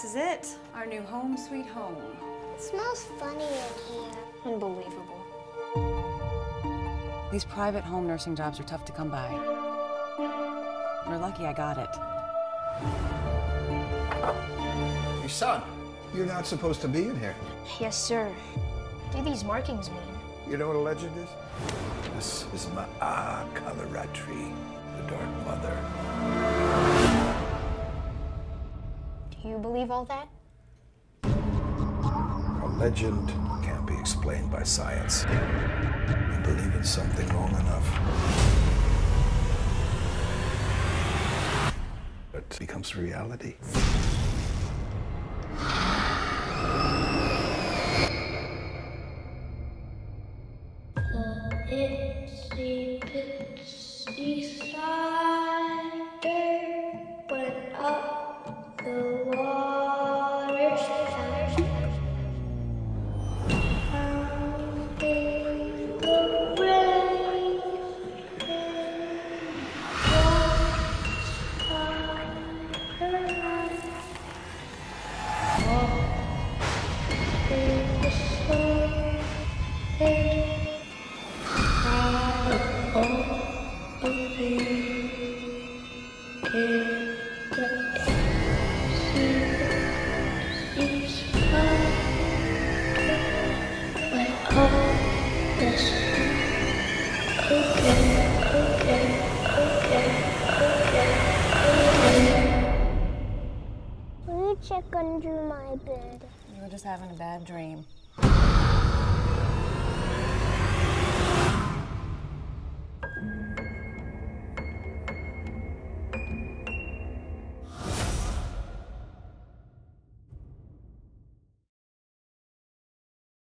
this is it. Our new home, sweet home. It smells funny in here. Unbelievable. These private home nursing jobs are tough to come by. We're lucky I got it. Your son. You're not supposed to be in here. Yes, sir. What do these markings mean? You know what a legend is? This is my ah, Ma'a Kalaratri, the Dark Mother. Believe all that? A legend can't be explained by science. You believe in something long enough. It becomes reality. Itsy bitsy spider check under my bed? You were just having a bad dream.